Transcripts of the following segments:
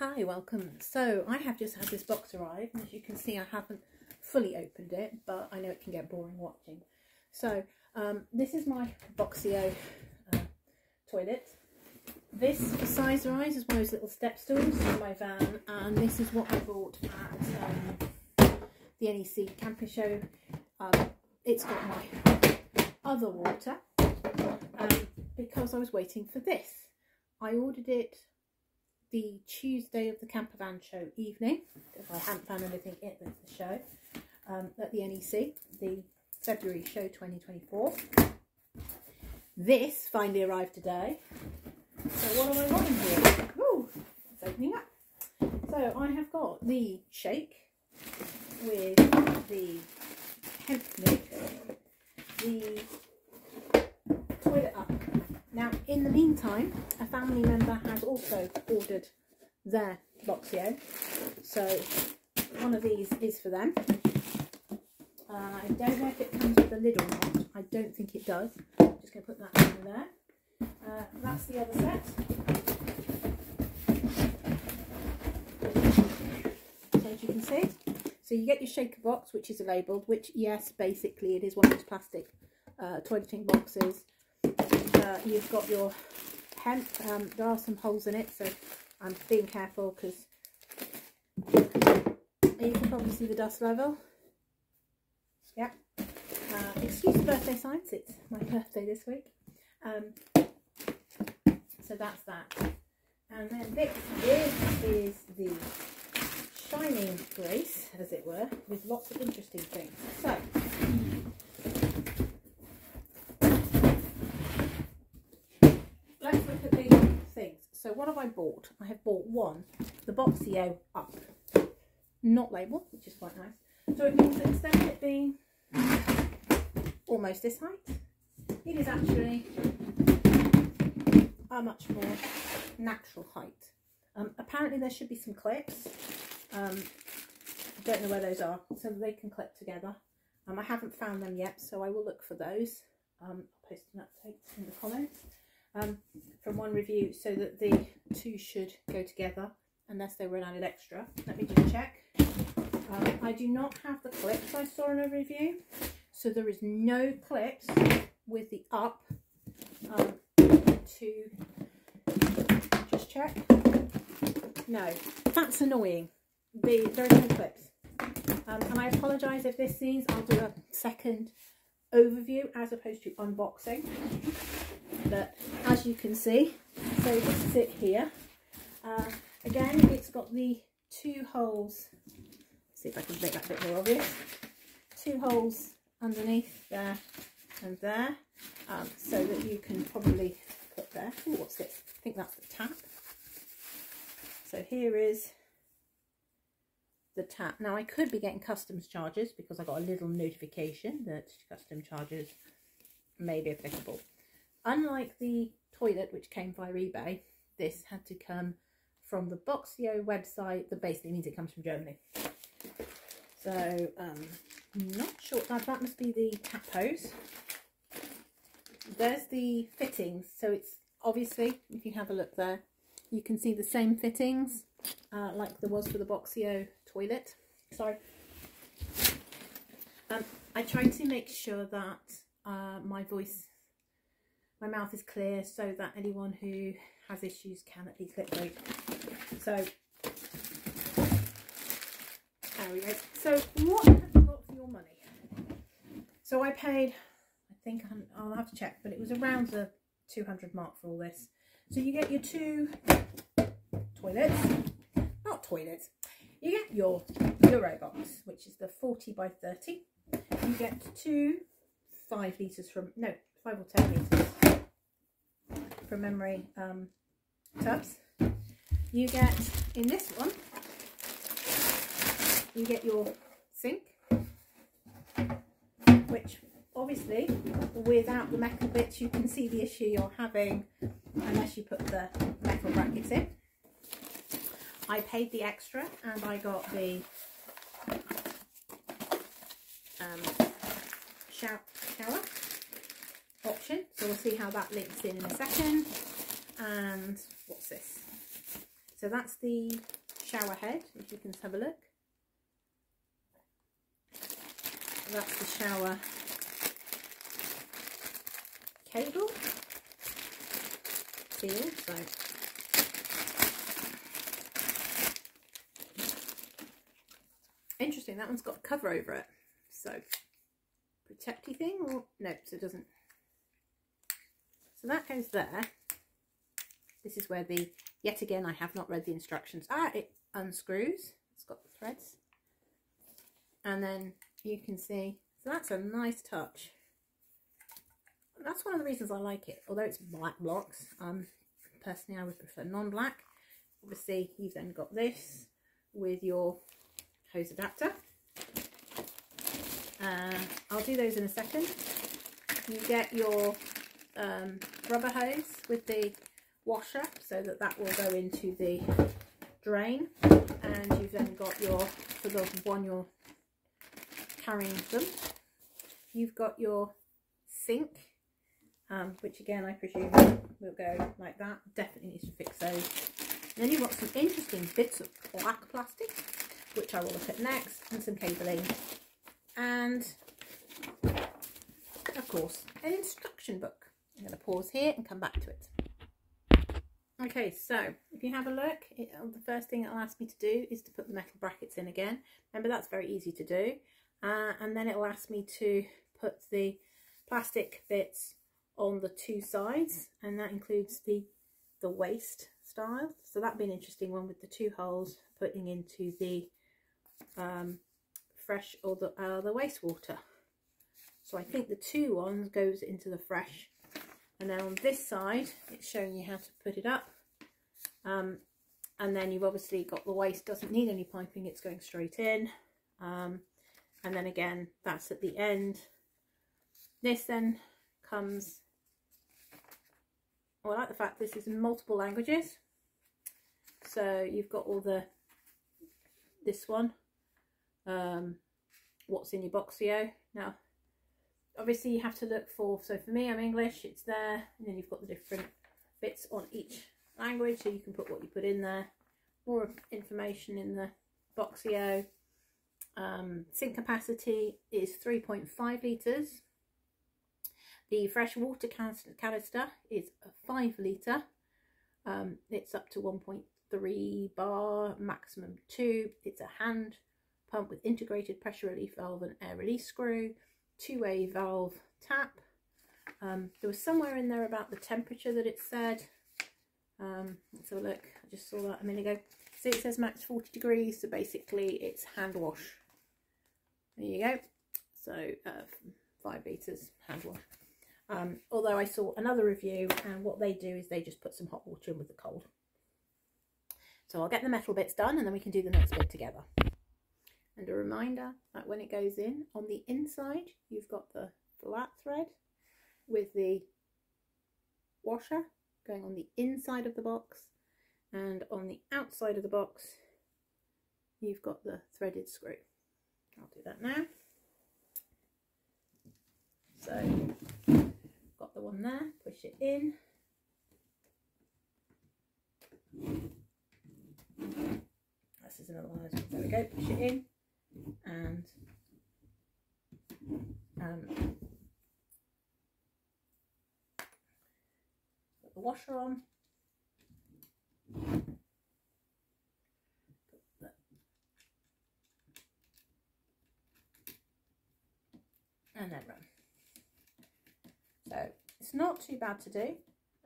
Hi, welcome. So I have just had this box arrive and as you can see I haven't fully opened it but I know it can get boring watching. So um, this is my Boxio uh, toilet. This Sizerise is one of those little step stools in my van and this is what I bought at um, the NEC camping show. Um, it's got my other water um, because I was waiting for this. I ordered it the Tuesday of the camper van show evening, if I hadn't found anything at the show, um, at the NEC, the February show 2024. This finally arrived today. So what have I got in here? It's opening up. So I have got the shake with the hemp nick, the toilet up now, in the meantime, a family member has also ordered their Boxio. So, one of these is for them. Uh, I don't know if it comes with a lid or not. I don't think it does. I'm just going to put that in there. Uh, that's the other set. So as you can see, so you get your shaker box, which is a labelled, which yes, basically it is one of those plastic uh, toileting boxes uh, you've got your hemp. Um, there are some holes in it, so I'm being careful because you can probably see the dust level. Yeah. Uh, excuse the birthday signs, it's my birthday this week. Um, so that's that. And then this, this is the shining grace, as it were, with lots of interesting things. So, So what have I bought? I have bought one, the Boxio Up, not labelled, which is quite nice. So it means that instead of it being almost this height, it is actually a much more natural height. Um, apparently there should be some clips. Um, I don't know where those are, so they can clip together. Um, I haven't found them yet, so I will look for those. Um, I'll post an update in the comments um, from one review so that the two should go together unless they were an added extra. Let me just check. Um, I do not have the clips I saw in a review. So there is no clips with the up um, to just check. No, that's annoying. The, there are no clips. Um, and I apologise if this seems, I'll do a second overview as opposed to unboxing but as you can see so this is it here. Uh, again it's got the two holes. See if I can make that a bit more obvious. Two holes underneath there and there um, so that you can probably put there. Ooh, what's this? I think that's the tap. So here is the tap. Now I could be getting customs charges because I got a little notification that custom charges may be applicable Unlike the toilet, which came via eBay, this had to come from the Boxio website that basically means it comes from Germany. So, um, not sure. That, that must be the tap hose. There's the fittings. So it's obviously, if you have a look there, you can see the same fittings uh, like there was for the Boxio toilet. Sorry. Um, I tried to make sure that uh, my voice my mouth is clear so that anyone who has issues can at least get through. So, there we go. So, what have you got for your money? So, I paid, I think i will have to check, but it was around the 200 mark for all this. So, you get your two toilets, not toilets, you get your Euro box, which is the 40 by 30. You get two 5 litres from, no, 5 or 10 litres from memory um, tubs. You get, in this one, you get your sink, which obviously without the metal bits you can see the issue you're having unless you put the metal brackets in. I paid the extra and I got the um, shower option. So we'll see how that links in in a second. And what's this? So that's the shower head, if you can have a look. That's the shower cable seal. So interesting. That one's got a cover over it. So protecty thing or no, so it doesn't. So that goes there. This is where the, yet again, I have not read the instructions. Ah, it unscrews. It's got the threads. And then you can see, so that's a nice touch. That's one of the reasons I like it. Although it's black blocks, um, personally I would prefer non-black. Obviously, you've then got this with your hose adapter. Uh, I'll do those in a second. You get your um, rubber hose with the washer so that that will go into the drain and you've then got your, for the one you're carrying them, you've got your sink um, which again I presume will go like that, definitely needs to fix those. Then you've got some interesting bits of black plastic which I will look at next and some cabling and of course an instruction book. I'm going to pause here and come back to it. Okay, so if you have a look, it, uh, the first thing it'll ask me to do is to put the metal brackets in again. Remember, that's very easy to do. Uh, and then it'll ask me to put the plastic bits on the two sides, and that includes the, the waste style. So that'd be an interesting one with the two holes putting into the um, fresh or the, uh, the wastewater. So I think the two ones goes into the fresh and then on this side it's showing you how to put it up. Um, and then you've obviously got the waste doesn't need any piping it's going straight in. Um, and then again that's at the end. This then comes well, I like the fact this is in multiple languages. So you've got all the this one um, what's in your boxio. Now obviously you have to look for, so for me I'm English, it's there, and then you've got the different bits on each language, so you can put what you put in there. More information in the Boxio. Um, sink capacity is 3.5 litres. The fresh water canister is a 5 litre. Um, it's up to 1.3 bar, maximum 2. It's a hand pump with integrated pressure relief valve and air release screw two-way valve tap. Um, there was somewhere in there about the temperature that it said. Um, let's have a look. I just saw that a minute ago. So it says max 40 degrees, so basically it's hand wash. There you go. So uh, five litres hand wash. Um, although I saw another review and what they do is they just put some hot water in with the cold. So I'll get the metal bits done and then we can do the next bit together. And a reminder that when it goes in, on the inside, you've got the flat thread with the washer going on the inside of the box. And on the outside of the box, you've got the threaded screw. I'll do that now. So, got the one there, push it in. This is another one. There we go, push it in and um, put the washer on. And then run. So it's not too bad to do.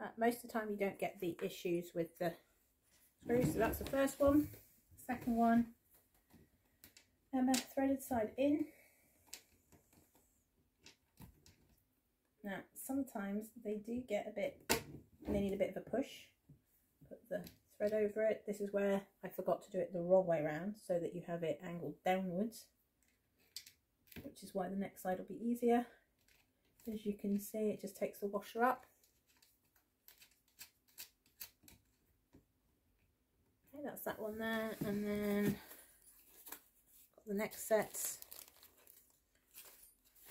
Uh, most of the time you don't get the issues with the screws. So that's the first one. Second one and a threaded side in. Now, sometimes they do get a bit, they need a bit of a push. Put the thread over it. This is where I forgot to do it the wrong way around so that you have it angled downwards, which is why the next side will be easier. As you can see, it just takes the washer up. Okay, that's that one there. And then the next set.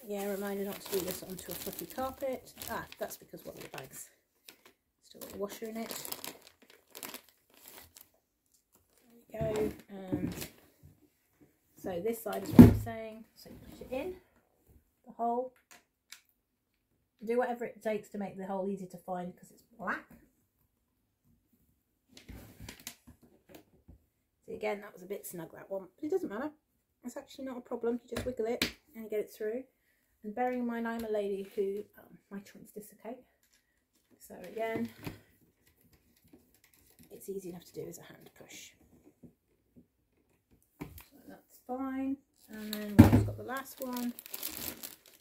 yeah, reminder not to do this onto a fluffy carpet. Ah, that's because one of the bags still got the washer in it. There we go. And so this side is what I'm saying. So push it in the hole. Do whatever it takes to make the hole easy to find because it's black. See, again, that was a bit snug, that one, but it doesn't matter. It's actually not a problem. You just wiggle it and get it through. And bearing in mind I'm a lady who um, my joints dislocate. So again, it's easy enough to do as a hand push. So that's fine. And then we've got the last one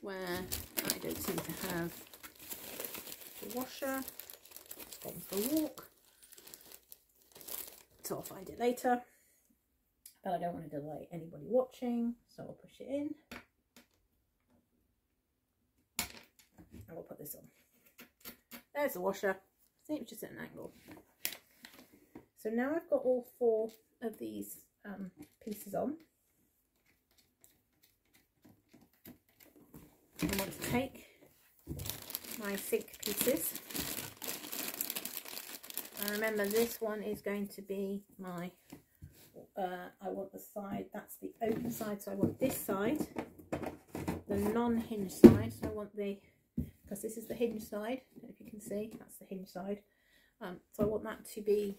where I don't seem to have the washer. It's gone for a walk. So I'll find it later. But I don't want to delay anybody watching, so I'll push it in. And we'll put this on. There's the washer. See, it's just at an angle. So now I've got all four of these um, pieces on. I want to take my sink pieces. And remember this one is going to be my, uh, I want the side, that's the open side, so I want this side, the non-hinge side, so I want the, because this is the hinge side, if you can see, that's the hinge side. Um, so I want that to be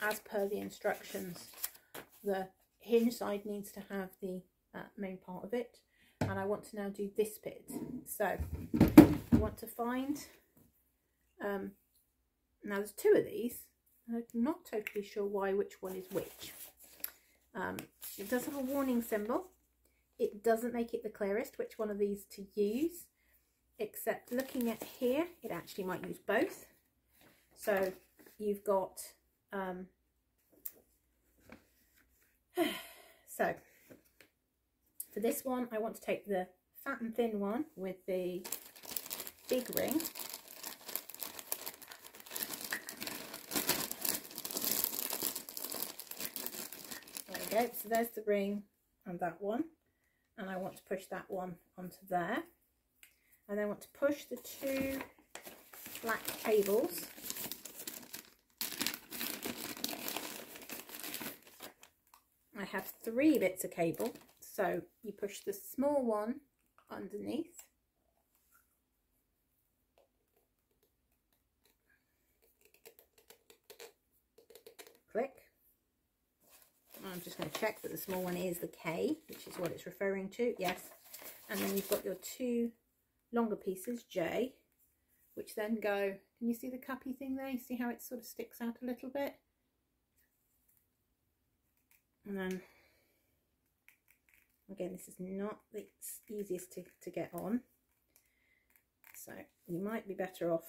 as per the instructions. The hinge side needs to have the uh, main part of it and I want to now do this bit. So I want to find, um, now there's two of these. I'm not totally sure why which one is which. Um, it does have a warning symbol. It doesn't make it the clearest which one of these to use, except looking at here, it actually might use both. So you've got, um, so for this one, I want to take the fat and thin one with the big ring. So there's the ring and that one. And I want to push that one onto there. And then want to push the two black cables I have three bits of cable so you push the small one underneath. I'm just going to check that the small one is the K, which is what it's referring to. Yes. And then you've got your two longer pieces, J, which then go, can you see the cuppy thing there? You see how it sort of sticks out a little bit? And then Again, this is not the easiest to, to get on. So you might be better off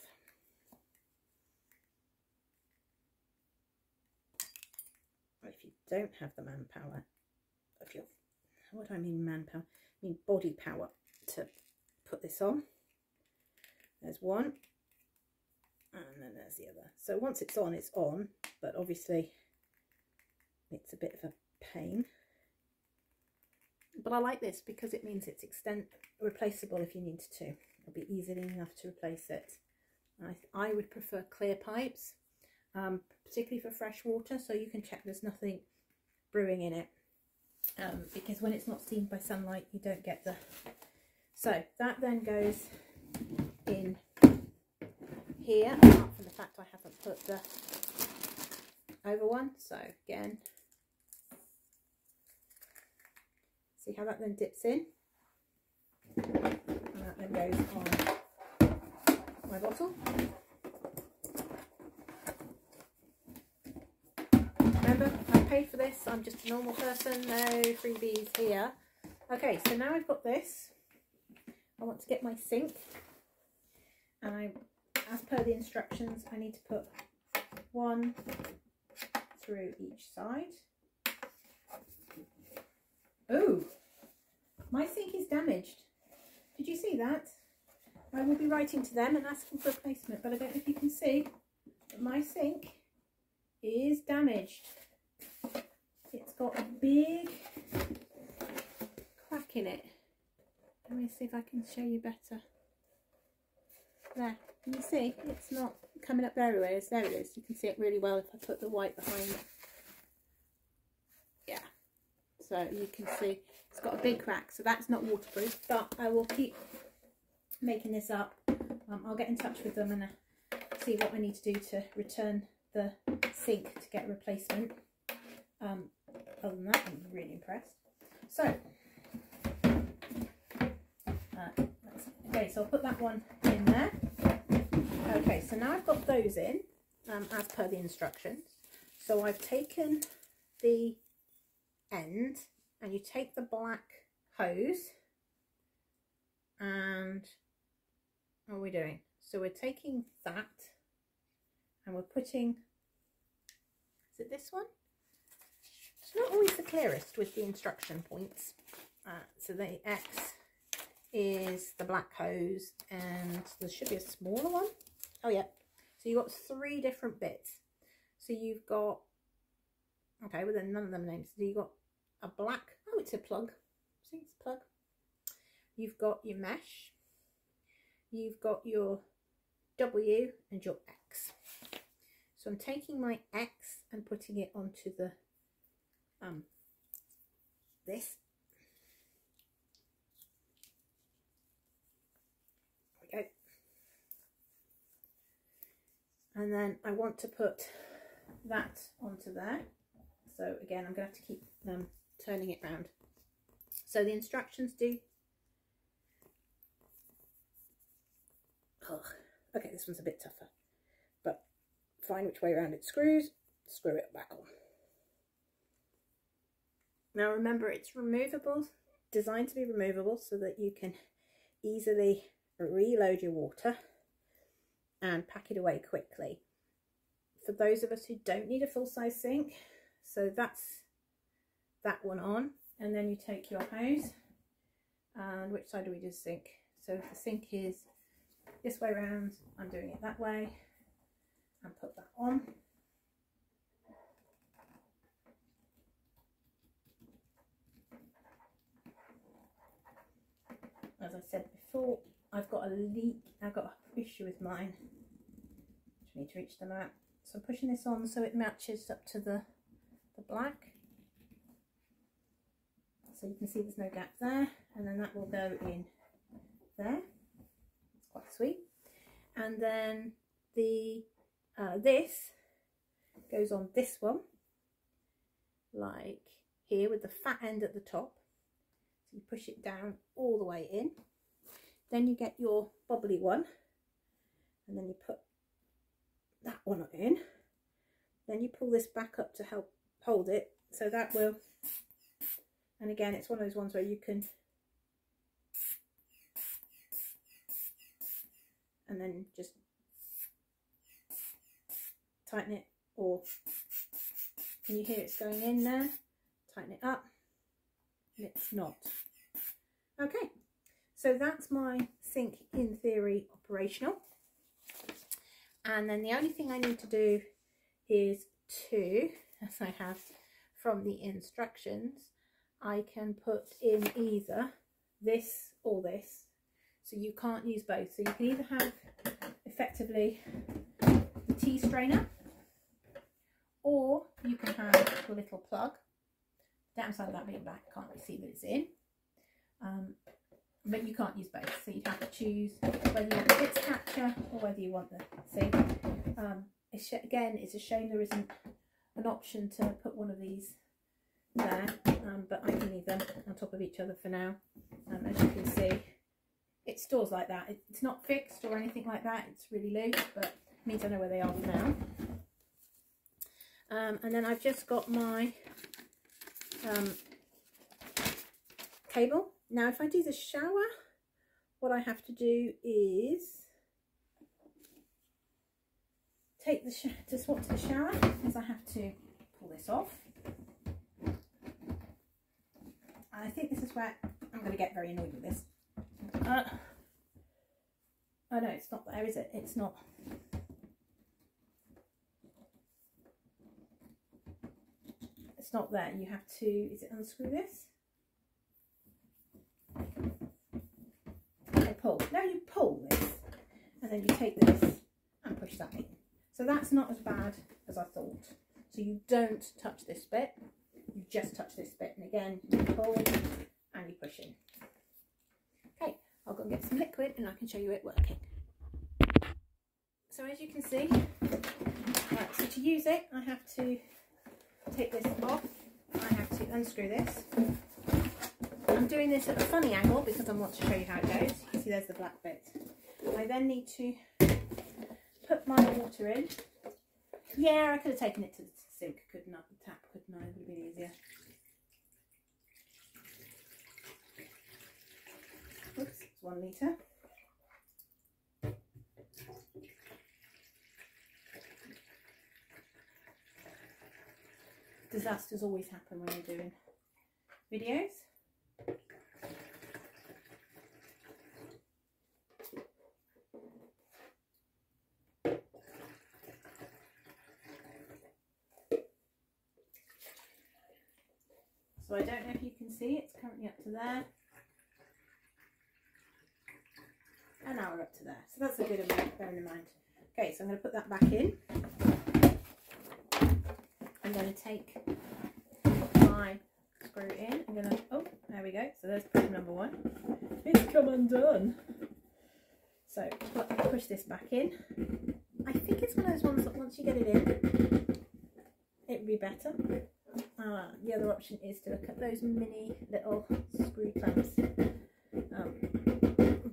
if you don't have the manpower of your, what do I mean manpower? I mean body power to put this on. There's one and then there's the other. So once it's on, it's on, but obviously it's a bit of a pain but I like this because it means it's extent replaceable if you need to. It'll be easily enough to replace it. I, I would prefer clear pipes, um, particularly for fresh water, so you can check there's nothing brewing in it. Um, because when it's not steamed by sunlight, you don't get the... So that then goes in here, apart from the fact I haven't put the over one. So again, See how that then dips in? And that then goes on my bottle. Remember, I paid for this. I'm just a normal person. No freebies here. Okay, so now I've got this. I want to get my sink. And I, as per the instructions, I need to put one through each side. Oh, my sink is damaged. Did you see that? I will be writing to them and asking for a replacement, but I don't know if you can see my sink is damaged. It's got a big crack in it. Let me see if I can show you better. There, can you see? It's not coming up there everywhere. There it is. You can see it really well if I put the white behind it. Yeah. So you can see it's got a big crack. So that's not waterproof, but I will keep making this up. Um, I'll get in touch with them and uh, see what I need to do to return the sink to get replacement. Um, other than that, I'm really impressed. So, uh, okay, so I'll put that one in there. Okay, so now I've got those in um, as per the instructions. So I've taken the end and you take the black hose and what are we doing? So we're taking that and we're putting, is it this one? It's not always the clearest with the instruction points. Uh, so the X is the black hose and there should be a smaller one. Oh yeah. So you've got three different bits. So you've got, okay, well then none of them names. So you've got a black, oh it's a plug. See, it's a plug. You've got your mesh. You've got your W and your X. So I'm taking my X and putting it onto the um this. There we go. And then I want to put that onto there. So again, I'm going to have to keep um, turning it round. So the instructions do. Oh, okay, this one's a bit tougher But find which way around it screws, screw it back on. Now remember it's removable, designed to be removable so that you can easily reload your water and pack it away quickly. For those of us who don't need a full-size sink, so that's that one on and then you take your hose and which side do we do sink? So if the sink is this way around, I'm doing it that way and put that on. As I said before, I've got a leak, I've got an issue with mine. Just need to reach them out. So I'm pushing this on so it matches up to the, the black. So you can see there's no gap there and then that will go in there. It's quite sweet. And then the uh, this goes on this one, like here with the fat end at the top. You push it down all the way in. Then you get your bubbly one and then you put that one in. Then you pull this back up to help hold it. So that will, and again, it's one of those ones where you can and then just tighten it or can you hear it's going in there tighten it up it's not okay so that's my sink in theory operational and then the only thing I need to do is to as I have from the instructions I can put in either this or this so you can't use both so you can either have effectively the tea strainer or you can have a little plug. Downside of that being black, can't really see that it's in. Um, but you can't use both, so you'd have to choose whether you want the bits catcher or whether you want the see. Um, it's, again, it's a shame there isn't an option to put one of these there, um, but I can leave them on top of each other for now. Um, as you can see, it stores like that. It's not fixed or anything like that. It's really loose, but it means I know where they are for now. Um, and then I've just got my um, cable. Now if I do the shower, what I have to do is take the to swap to the shower because I have to pull this off. And I think this is where I'm going to get very annoyed with this. Uh, oh no, it's not there, is it? It's not. it's not there. You have to, is it unscrew this? And pull. Now you pull this and then you take this and push that in. So that's not as bad as I thought. So you don't touch this bit. You just touch this bit. And again, you pull and you push in. Okay, I'll go and get some liquid and I can show you it working. So as you can see, right, so to use it, I have to take this off. I have to unscrew this. I'm doing this at a funny angle because I want to show you how it goes. You can see there's the black bit. I then need to put my water in. Yeah, I could have taken it to the sink, couldn't I? The tap, couldn't I? It would have been easier. Oops, one litre. Disasters always happen when you're doing videos. So I don't know if you can see, it's currently up to there. And now we're up to there. So that's a good amount, bearing in mind. Okay, so I'm going to put that back in. I'm going to take my screw in. I'm going to, oh, there we go. So there's push number one. It's come undone. So push this back in. I think it's one of those ones that once you get it in, it would be better. Uh, the other option is to look at those mini little screw clamps. Um,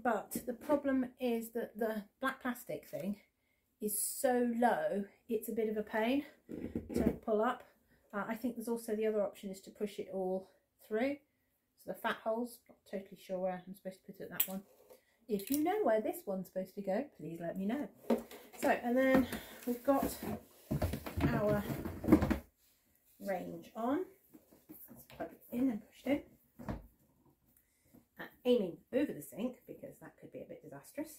but the problem is that the black plastic thing is so low, it's a bit of a pain to pull up. Uh, I think there's also the other option is to push it all through. So the fat holes, not totally sure where I'm supposed to put it, that one. If you know where this one's supposed to go, please let me know. So, and then we've got our range on. Let's plug it in and push it in. Uh, aiming over the sink because that could be a bit disastrous.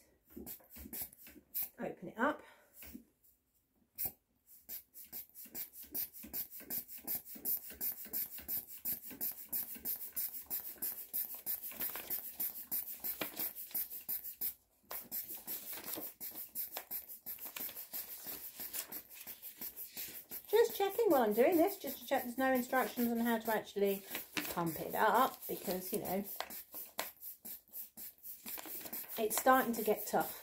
Open it up. just checking while I'm doing this, just to check there's no instructions on how to actually pump it up because, you know, it's starting to get tough.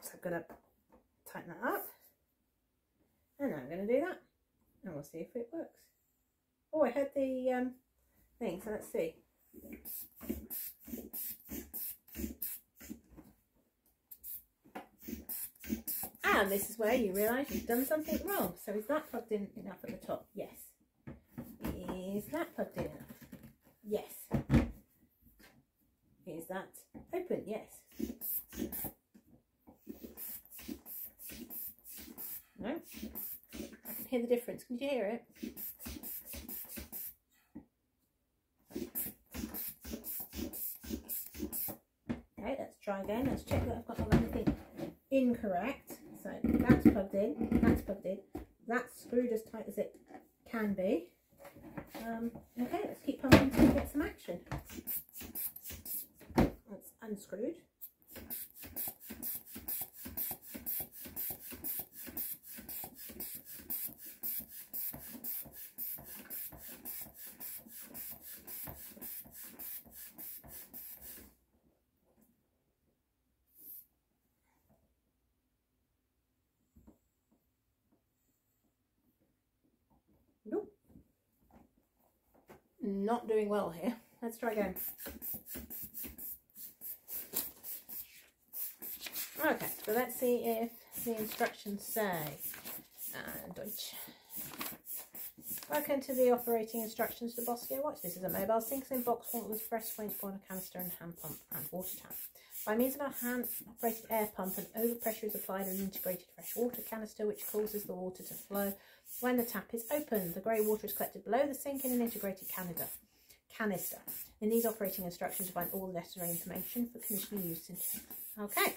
So I've got to tighten that up. And now I'm going to do that. And we'll see if it works. Oh, I had the um, thing, so let's see. And this is where you realise you've done something wrong. So is that plugged in enough at the top? Yes. Is that plugged in enough? Yes. Is that open? Yes. No? I can hear the difference. Can you hear it? Okay, let's try again. Let's check that I've got everything incorrect. That's plugged in, that's plugged in, that's screwed as tight as it can be. Um, okay, let's keep pumping we get some action. That's unscrewed. Not doing well here. Let's try again. Okay, so let's see if the instructions say, uh, Deutsch. Welcome to the operating instructions to Boxio Wash. This is a mobile sink in box with fresh range boiler canister and hand pump and water tap. By means of a hand operated air pump, an overpressure is applied an integrated fresh water canister which causes the water to flow when the tap is open. The grey water is collected below the sink in an integrated canister. canister. In these operating instructions, you find all the necessary information for commissioning use. In okay.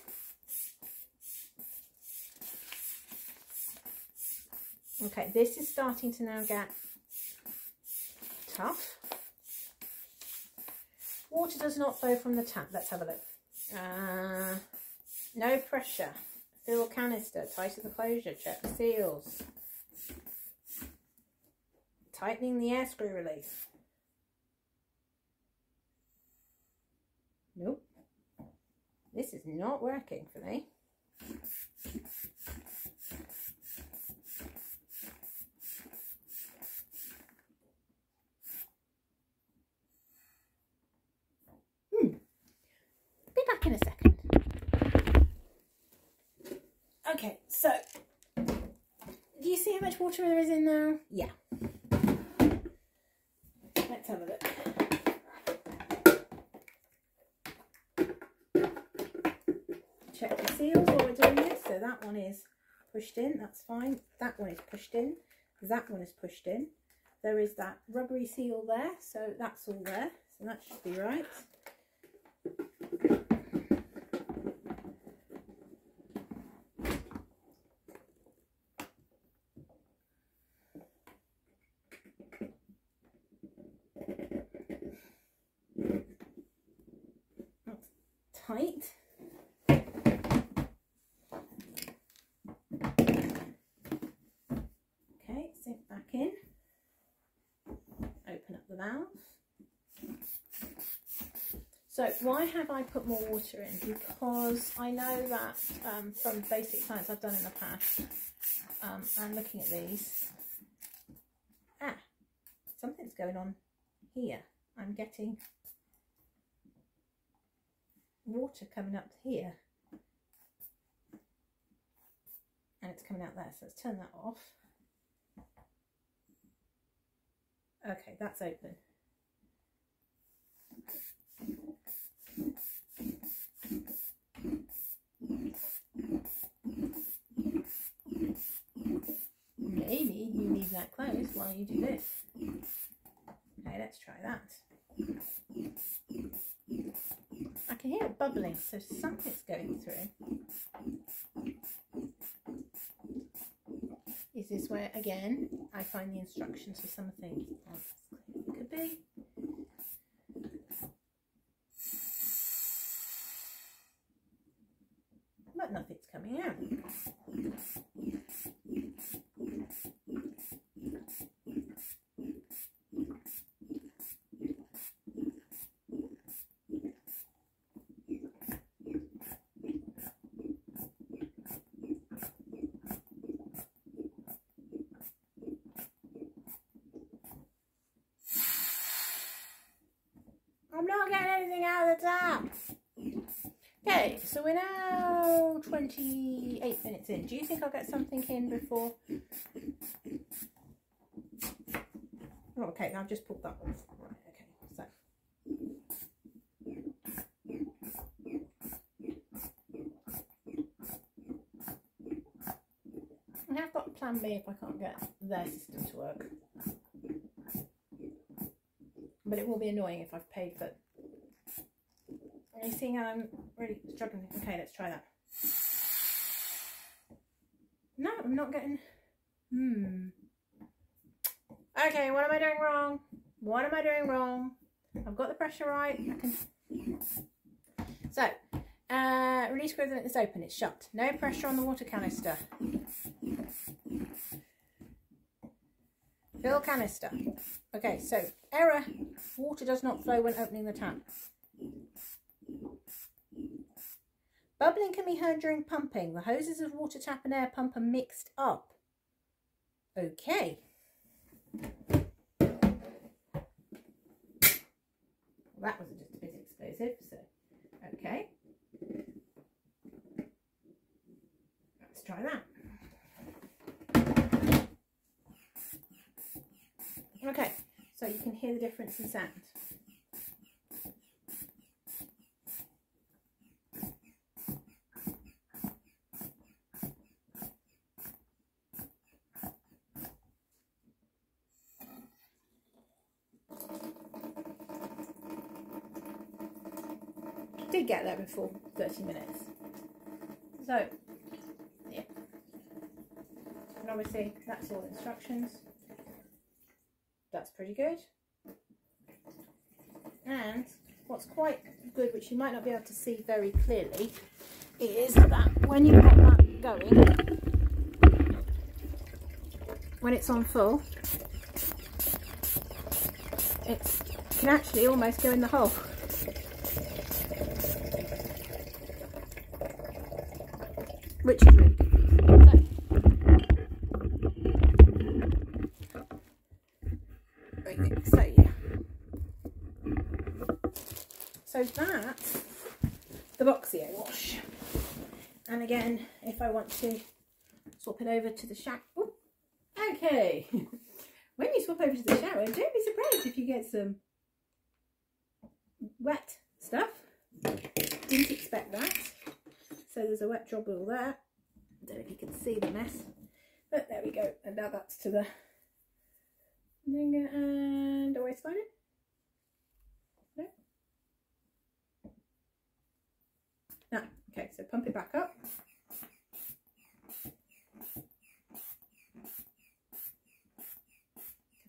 Okay, this is starting to now get tough. Water does not flow from the tap. Let's have a look. Uh, No pressure. Fill canister. Tighten the closure. Check the seals. Tightening the air screw release. Nope. This is not working for me. Hmm. Be back in a second. Okay, so do you see how much water there is in there? Yeah. Let's have a look. Check the seals while we're doing this. So that one is pushed in, that's fine. That one is pushed in. That one is pushed in. There is that rubbery seal there, so that's all there. So that should be right. tight. Okay, sink back in. Open up the valve. So why have I put more water in? Because I know that um, from basic science I've done in the past, um, and looking at these, ah, something's going on here. I'm getting water coming up here and it's coming out there so let's turn that off okay that's open maybe you leave that closed while you do this okay let's try that I can hear it bubbling, so something's going through. Is this where, again, I find the instructions for something? Could be. But nothing's coming out. I'm not getting anything out of the tap. Okay, so we're now 28 minutes in. Do you think I'll get something in before? Oh, okay, I've just pulled that off. Right, okay, so. I have got plan B if I can't get their system to work. But it will be annoying if I've paid for Are you seeing I'm really struggling? Okay, let's try that. No, I'm not getting... Hmm. Okay, what am I doing wrong? What am I doing wrong? I've got the pressure right. I can... So, uh, release screw it's open, it's shut. No pressure on the water canister. Fill canister. Okay, so error. Water does not flow when opening the tap. Bubbling can be heard during pumping. The hoses of water tap and air pump are mixed up. Okay. Well, that was just a bit explosive, so okay. Let's try that. Okay, so you can hear the difference in sound. Did get there before 30 minutes. So, yeah. And obviously that's all instructions that's pretty good. And what's quite good, which you might not be able to see very clearly, is that when you've got that going, when it's on full, it can actually almost go in the hole. Which is really good. So, yeah. So that's the Boxio wash. And again, if I want to swap it over to the shower. Okay. when you swap over to the shower, don't be surprised if you get some wet stuff. Didn't expect that. So there's a wet dribble there. I don't know if you can see the mess. But there we go. And now that's to the and do I slide it? No? No. Okay, so pump it back up.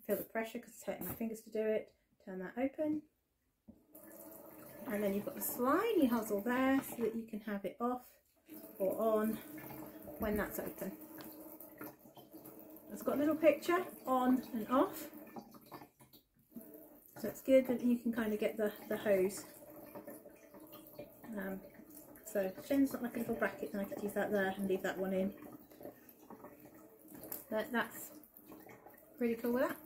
Feel the pressure because it's hurting my fingers to do it. Turn that open. And then you've got the slimy hosel there so that you can have it off or on when that's open. It's got a little picture on and off. So it's good that you can kind of get the, the hose. Um, so Shen's got like a little bracket and I could use that there and leave that one in. That, that's really cool with that.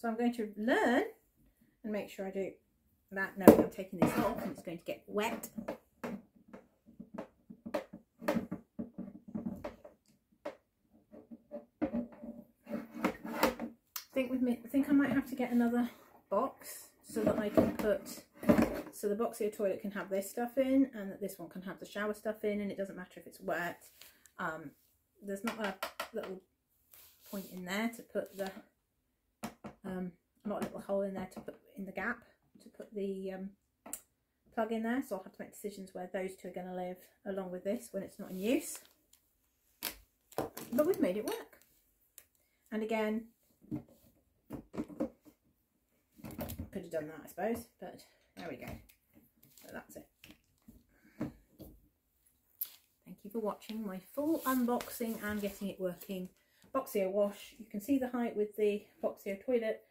So I'm going to learn and make sure I do that knowing I'm taking this off and it's going to get wet. think with me, I think I might have to get another box so that I can put, so the Boxio toilet can have this stuff in and that this one can have the shower stuff in and it doesn't matter if it's wet. Um, there's not a little point in there to put the, um, not a little hole in there to put in the gap to put the um, plug in there. So I'll have to make decisions where those two are going to live along with this when it's not in use. But we've made it work. And again, could have done that, I suppose, but there we go. So that's it. Thank you for watching my full unboxing and getting it working. Boxio wash. You can see the height with the Boxio toilet,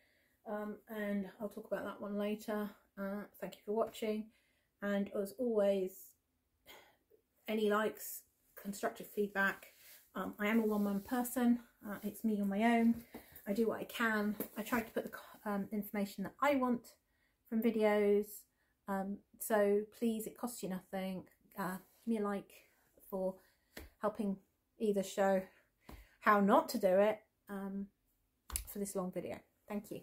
um, and I'll talk about that one later. Uh, thank you for watching, and as always, any likes, constructive feedback. Um, I am a one-man person. Uh, it's me on my own. I do what I can. I try to put the um, information that I want from videos. Um, so please, it costs you nothing. Uh, give me a like for helping either show how not to do it um, for this long video. Thank you.